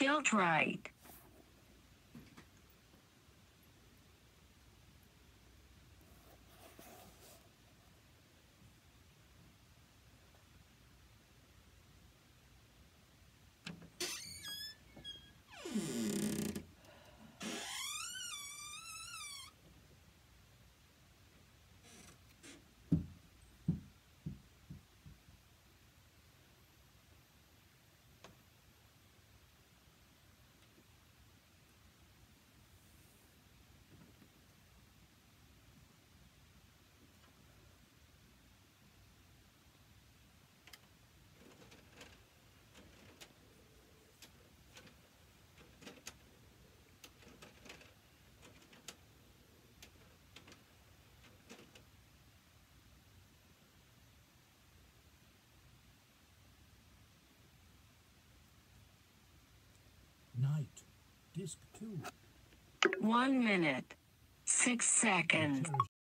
Tilt right. Night. Disc 2. One minute. Six seconds.